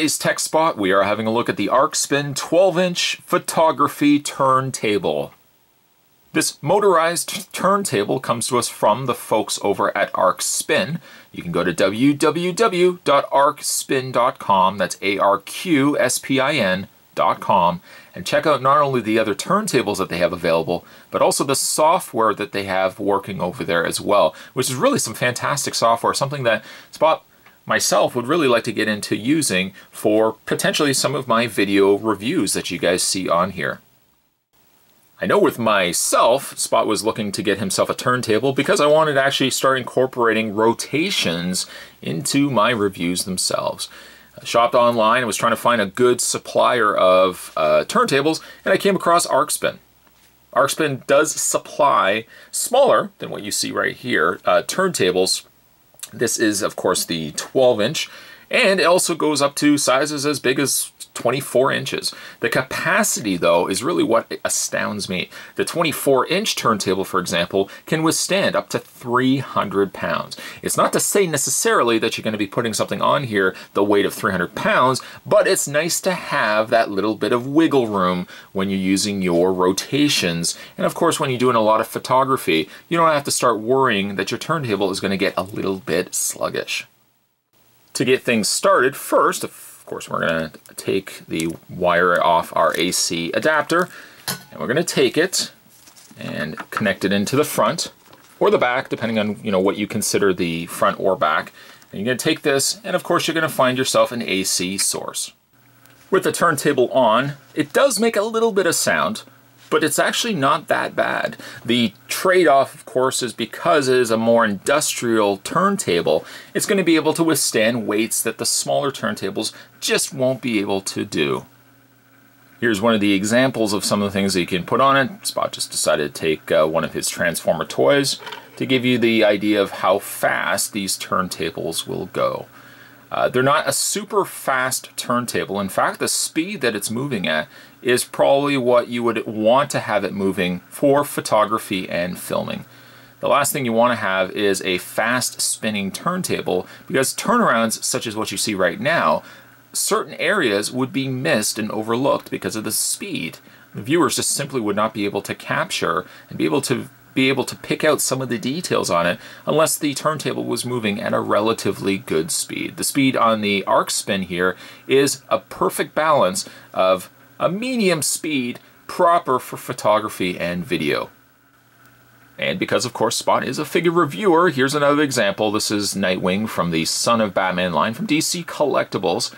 Today's tech spot, we are having a look at the Arqspin 12-inch photography turntable. This motorized turntable comes to us from the folks over at Arqspin. You can go to www.arqspin.com, that's A-R-Q-S-P-I-N.com, and check out not only the other turntables that they have available, but also the software that they have working over there as well, which is really some fantastic software, something that Spot myself would really like to get into using for potentially some of my video reviews that you guys see on here. I know with myself, Spot was looking to get himself a turntable because I wanted to actually start incorporating rotations into my reviews themselves. I shopped online and was trying to find a good supplier of uh, turntables, and I came across Arqspin. Arqspin does supply smaller than what you see right here uh, turntables. This is, of course, the 12 inch, and it also goes up to sizes as big as 24 inches. The capacity, though, is really what astounds me. The 24 inch turntable, for example, can withstand up to 300 pounds. It's not to say necessarily that you're going to be putting something on here the weight of 300 pounds, but it's nice to have that little bit of wiggle room when you're using your rotations. And of course, when you're doing a lot of photography, you don't have to start worrying that your turntable is going to get a little bit sluggish. To get things started, first, course, we're going to take the wire off our AC adapter, and we're going to take it and connect it into the front or the back, depending on you know what you consider the front or back. And you're to take this, and of course, you're going to find yourself an AC source. With the turntable on, it does make a little bit of sound, but it's actually not that bad. The trade-off, of course, is because it is a more industrial turntable, it's going to be able to withstand weights that the smaller turntables just won't be able to do. Here's one of the examples of some of the things that you can put on it. Spot just decided to take uh, one of his Transformer toys to give you the idea of how fast these turntables will go. Uh, they're not a super fast turntable. In fact, the speed that it's moving at is probably what you would want to have it moving for photography and filming. The last thing you want to have is a fast spinning turntable because turnarounds such as what you see right now, certain areas would be missed and overlooked because of the speed. The viewers just simply would not be able to capture and be able to be able to pick out some of the details on it unless the turntable was moving at a relatively good speed. The speed on the Arqspin here is a perfect balance of a medium speed proper for photography and video. And because, of course, Spot is a figure reviewer, here's another example. This is Nightwing from the Son of Batman line from DC Collectibles.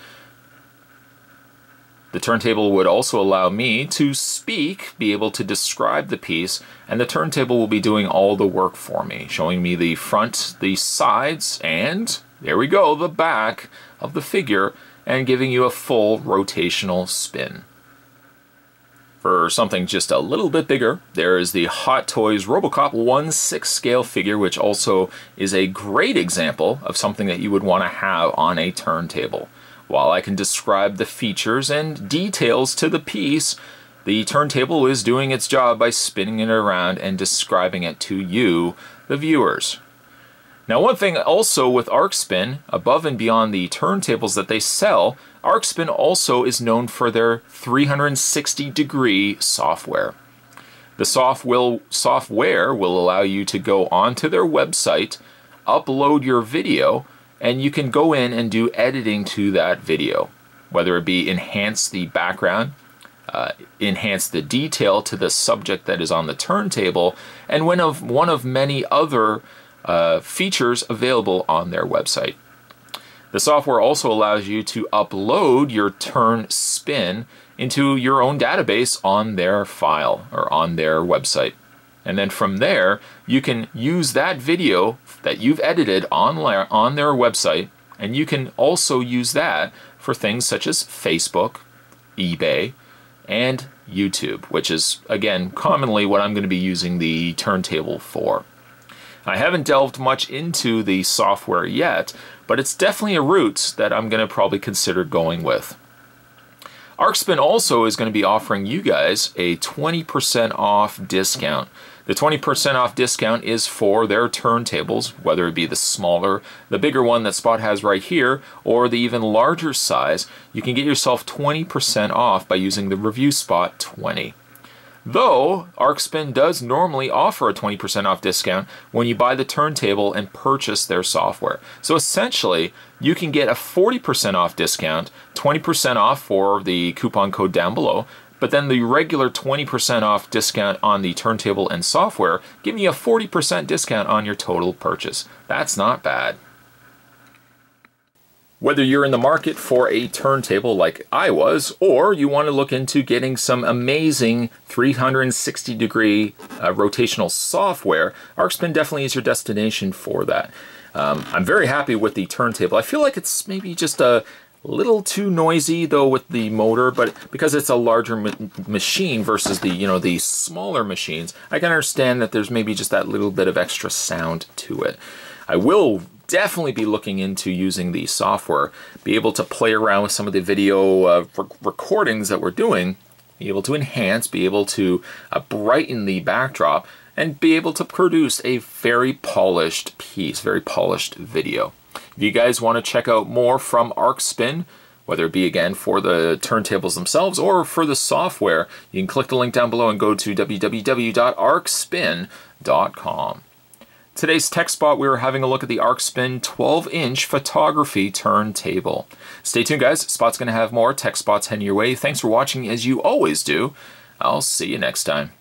The turntable would also allow me to speak, be able to describe the piece, and the turntable will be doing all the work for me, showing me the front, the sides, and there we go, the back of the figure, and giving you a full rotational spin. For something just a little bit bigger, there is the Hot Toys Robocop 1 6 scale figure, which also is a great example of something that you would want to have on a turntable. While I can describe the features and details to the piece, the turntable is doing its job by spinning it around and describing it to you, the viewers. Now one thing also with Arqspin, above and beyond the turntables that they sell, Arqspin also is known for their 360 degree software. The soft will, software will allow you to go onto their website, upload your video, and you can go in and do editing to that video, whether it be enhance the background, uh, enhance the detail to the subject that is on the turntable, and one of, one of many other uh, features available on their website. The software also allows you to upload your turn spin into your own database on their file or on their website. And then from there, you can use that video that you've edited on, on their website, and you can also use that for things such as Facebook, eBay, and YouTube, which is, again, commonly what I'm going to be using the turntable for. I haven't delved much into the software yet, but it's definitely a route that I'm going to probably consider going with. Arqspin also is going to be offering you guys a 20% off discount. The 20% off discount is for their turntables, whether it be the smaller, the bigger one that Spot has right here, or the even larger size. You can get yourself 20% off by using the review spot 20. Though Arqspin does normally offer a 20% off discount when you buy the turntable and purchase their software. So essentially, you can get a 40% off discount, 20% off for the coupon code down below, but then the regular 20% off discount on the turntable and software, giving you a 40% discount on your total purchase. That's not bad. Whether you're in the market for a turntable like I was, or you want to look into getting some amazing 360 degree uh, rotational software, Arqspin definitely is your destination for that. Um, I'm very happy with the turntable. I feel like it's maybe just a little too noisy though with the motor, but because it's a larger ma machine versus the you know the smaller machines, I can understand that there's maybe just that little bit of extra sound to it. I will definitely be looking into using the software, be able to play around with some of the video uh, recordings that we're doing, be able to enhance, be able to uh, brighten the backdrop, and be able to produce a very polished piece, very polished video. If you guys want to check out more from Arqspin, whether it be again for the turntables themselves or for the software, you can click the link down below and go to www.arqspin.com. Today's tech spot, we were having a look at the Arqspin 12-inch photography turntable. Stay tuned, guys. Spot's going to have more tech spots heading your way. Thanks for watching, as you always do. I'll see you next time.